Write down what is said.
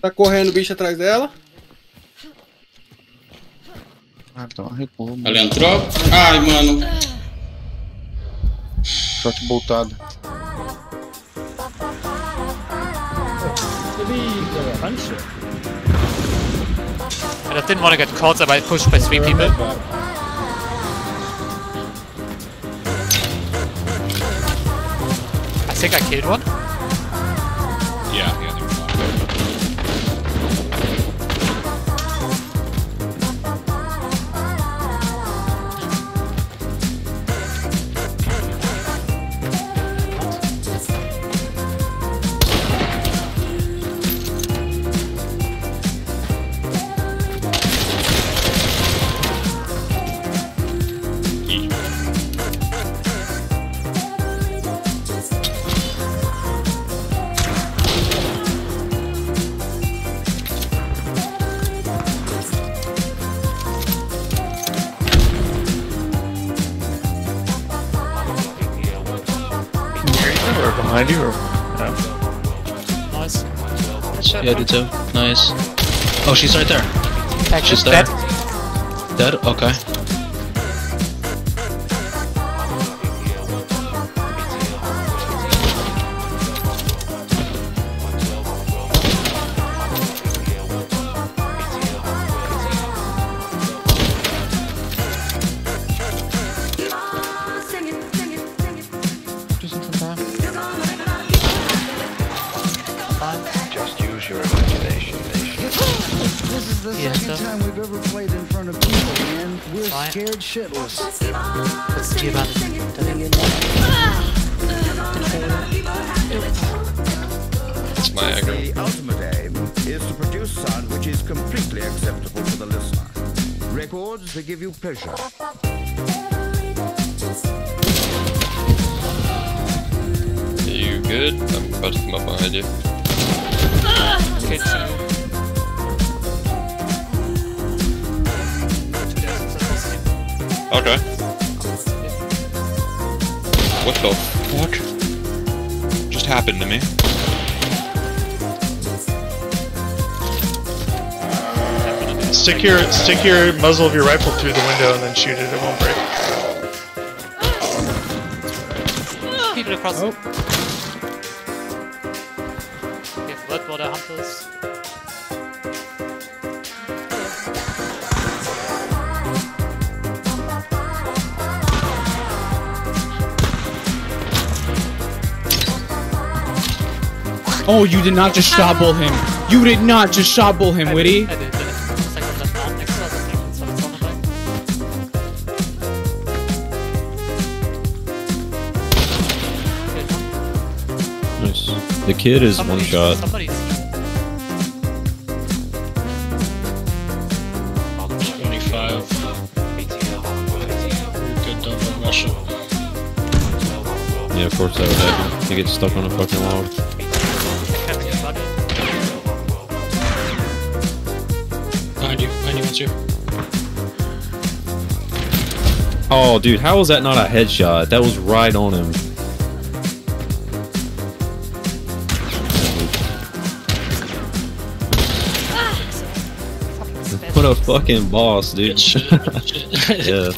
Tá correndo o bicho atrás dela. Ah, então recuo. mano. Ela entrou. Ai, mano. Shot boltado. I didn't want to get caught, so I pushed by three people. I think I killed one. Yeah, yeah, or behind you or no? Nice. Yeah, I did too. Nice. Oh, she's right there. She's there. Dead. Dead? Okay. This is the Yeah, second so- time we've ever played in front of people, man. We're Fine. scared shitless. That's the abandoned. It's my aggro. The ultimate aim is to produce sound which is completely acceptable to the listener. Records that give you pleasure. Are you good? I'm about to come up behind you. Okay, Okay. What the fuck? Just happened to me. Stick your stick your muzzle of your rifle through the window and then shoot it. It won't break. People across. Oh. Okay, Bloodwater Hunters. Oh, you did not just shot bull him. You did not just shot bull him, I Whity. did, I did, I did. It's like on that mount next to us, I think. So it's on the back. Good one. Nice. The kid is one shot. Somebody's 25. Good double Russia. Yeah, of course that would happen. You get stuck on a fucking log. Behind you. Behind you, one's here. Oh, dude, how was that not a headshot? That was right on him. What a fucking boss, dude. Yeah.